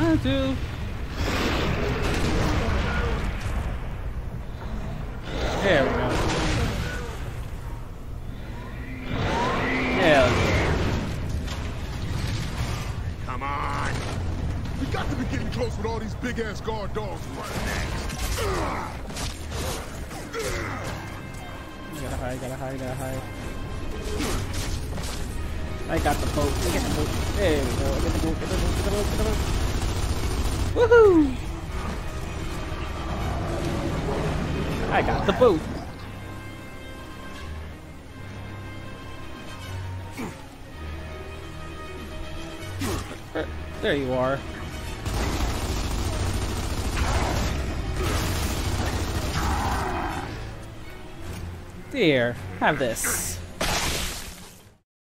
Trying to. There we go. Yeah. Come on. We got to be getting close with all these big ass guard dogs running next. You gotta hide, gotta hide, gotta hide. I got the boat. I get the boat. There we go. Get the boat, the boat, get the boat, get the boat. Woohoo! I got the boat. There- you are. There, have this.